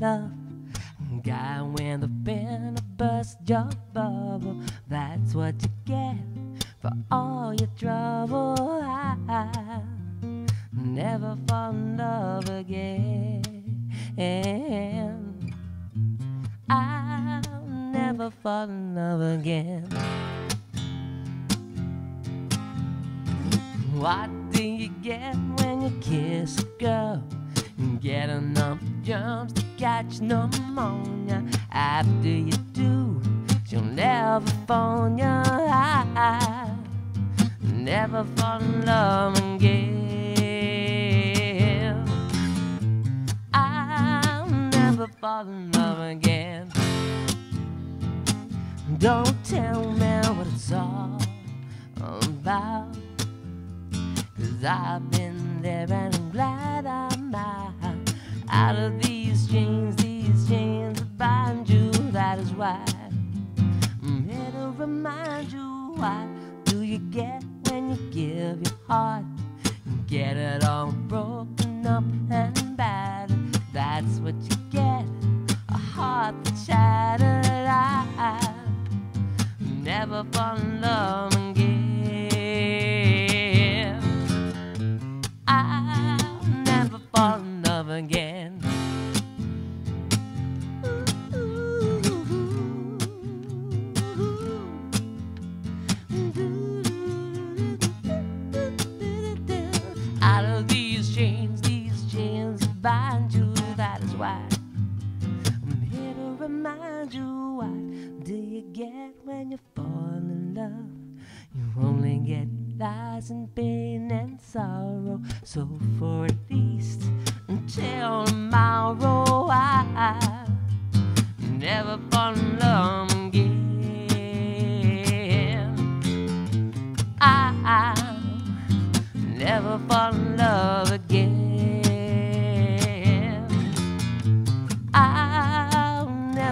love. Guy when the bend bust your bubble. That's what you get for all your trouble. I never fall in love again. I'll never fall in love again. What do you get when you kiss a girl? And get enough to catch pneumonia. After you do, she'll never phone you. I never fall in love again. I'll never fall in love again. Don't tell me what it's all about. Cause I've been there and I'm glad I'm out. Out of these why I'm here to remind you what do you get when you give your heart? You Get it all broken up and bad. That's what you get. A heart that's shattered. I never fall in love again. I'll never fall in love again. Why I'm here to remind you what do you get when you fall in love? You only get lies and pain and sorrow. So for at least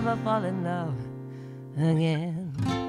never fall in love again.